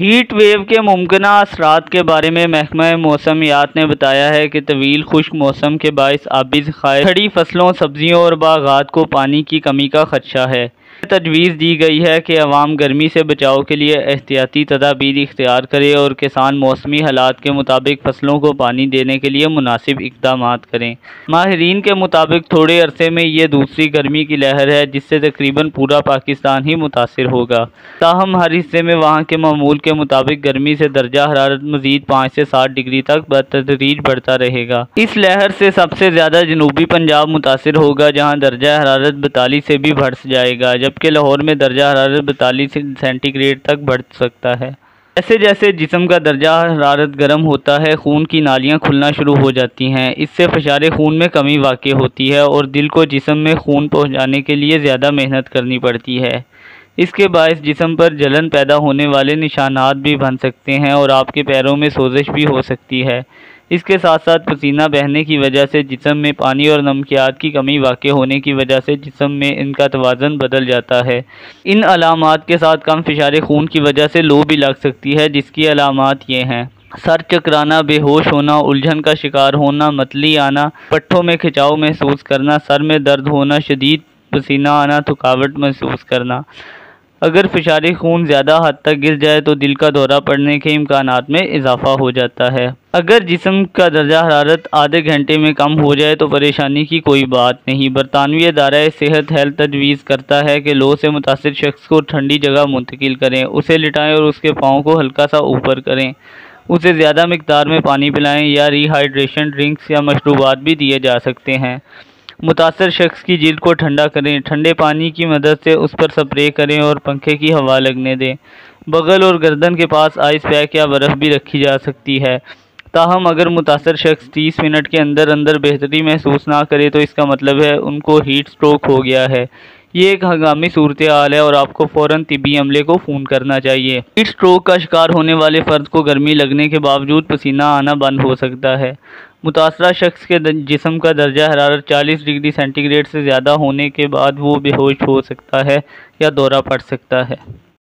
Heat wave के मुमकिन असरात के बारे में महकमा मौसमियात ने बताया है कि तवील खुश्क मौसम के बायस आबी ज़खायर खड़ी फ़सलों, सब्जियों और बागात को पानी की कमी का खदशा है। तजवीज़ दी गई है कि अवाम गर्मी से बचाव के लिए एहतियाती तदाबीर इख्तियार करें और किसान मौसमी हालात के मुताबिक फ़सलों को पानी देने के लिए मुनासिब इकदाम करें। माहरीन के मुताबिक थोड़े अरसे में ये दूसरी गर्मी की लहर है, जिससे तकरीबन पूरा पाकिस्तान ही मुतासर होगा। ताहम हर हिस्से में वहाँ के मामूल के मुताबिक गर्मी से दर्जा हरारत मजीद पाँच से सात डिग्री तक बतदरीज बढ़ता रहेगा। इस लहर से सबसे ज़्यादा जनूबी पंजाब मुतासर होगा, जहाँ दर्जा हरारत बतालीस से भी बढ़ जाएगा। जब जबकि लाहौर में दर्जा हरारत बतालीस सेंटीग्रेड तक बढ़ सकता है। जैसे जैसे जिसम का दर्जा हरारत गर्म होता है, खून की नालियाँ खुलना शुरू हो जाती हैं। इससे फशारे खून में कमी वाक़ होती है और दिल को जिसम में खून पहुँचाने के लिए ज़्यादा मेहनत करनी पड़ती है। इसके बायस जिसम पर जलन पैदा होने वाले निशानात भी बन सकते हैं और आपके पैरों में सोजिश भी हो सकती है। इसके साथ साथ पसीना बहने की वजह से जिसम में पानी और नमकियात की कमी वाक़ होने की वजह से जिसम में इनका तोज़न बदल जाता है। इन अलामत के साथ कम फिशार खून की वजह से लो भी लग सकती है, जिसकी अलामत ये हैं। सर चकराना, बेहोश होना, उलझन का शिकार होना, मतली आना, पट्ठों में खिंचाव महसूस करना, सर में दर्द होना, शदीद पसीना आना, थकावट महसूस करना। अगर फिशारी खून ज़्यादा हद तक गिर जाए तो दिल का दौरा पड़ने के इम्कान में इजाफा हो जाता है। अगर जिसम का दर्जा हरारत आधे घंटे में कम हो जाए तो परेशानी की कोई बात नहीं। बरतानवी अदारा सेहत हेल्थ तजवीज़ करता है कि लो से मुतासर शख्स को ठंडी जगह मुंतकिल करें। उसे लिटाएँ और उसके पाँव को हल्का सा ऊपर करें। उसे ज़्यादा मकदार में पानी पिलाएँ या रिहाइड्रेशन ड्रिंक्स या मशरूबात भी दिए जा सकते हैं। मुतासर शख्स की जिल्द को ठंडा करें। ठंडे पानी की मदद से उस पर स्प्रे करें और पंखे की हवा लगने दें। बगल और गर्दन के पास आइस पैक या बर्फ़ भी रखी जा सकती है। ताहम अगर मुतासर शख्स 30 मिनट के अंदर अंदर बेहतरी महसूस ना करे तो इसका मतलब है उनको हीट स्ट्रोक हो गया है। ये एक हंगामी सूरत हाल है और आपको फ़ौर तिबी अमले को फ़ोन करना चाहिए। हीट स्ट्रोक का शिकार होने वाले फ़र्द को गर्मी लगने के बावजूद पसीना आना बंद हो सकता है। मुतासर शख्स के जिसम का दर्जा हरारत 40 डिग्री सेंटीग्रेड से ज़्यादा होने के बाद वो बेहोश हो सकता है या दौरा पड़ सकता है।